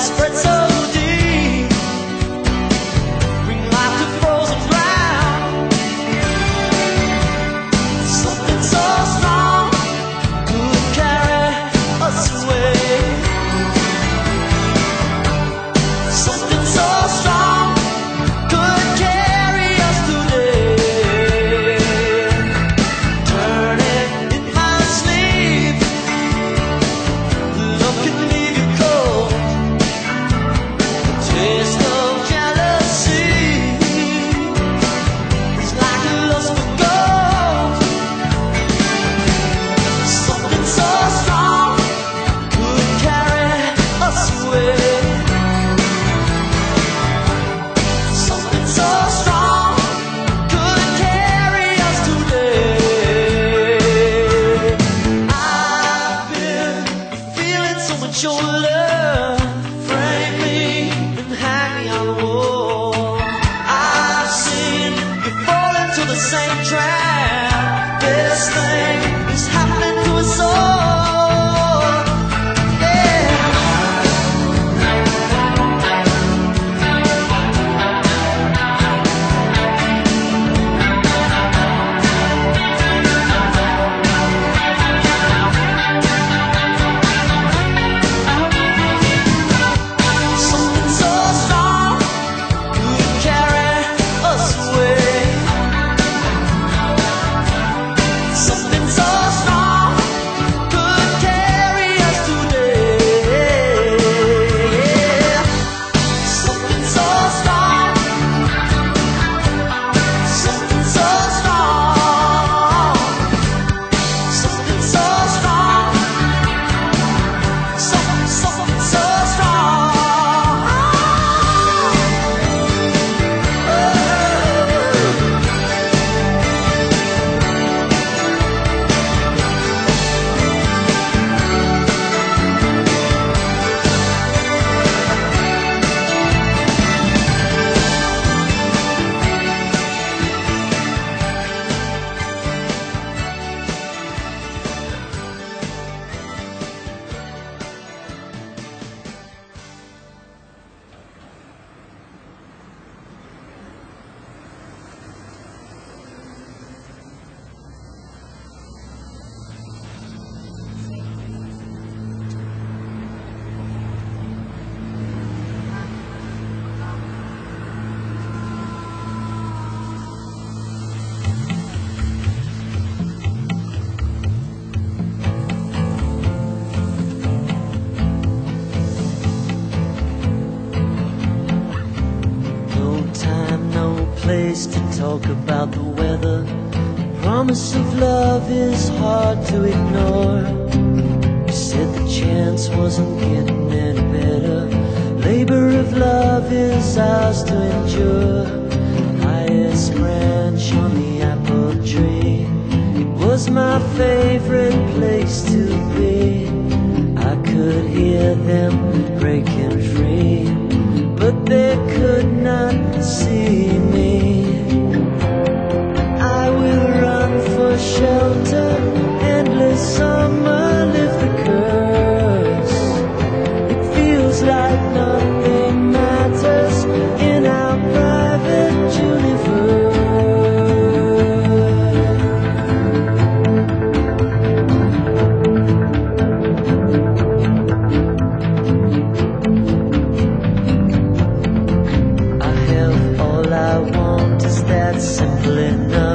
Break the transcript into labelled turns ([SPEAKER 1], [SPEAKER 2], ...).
[SPEAKER 1] desperate talk about the weather. Promise of love is hard to ignore. You said the chance wasn't getting any better. Labor of love is ours to endure. Highest branch on the apple tree. It was my favorite place to be. I could hear them breaking free, but they could not see me. shelter, endless summer, lift the curse. It feels like nothing matters in our private universe. I have all I want is that simple enough.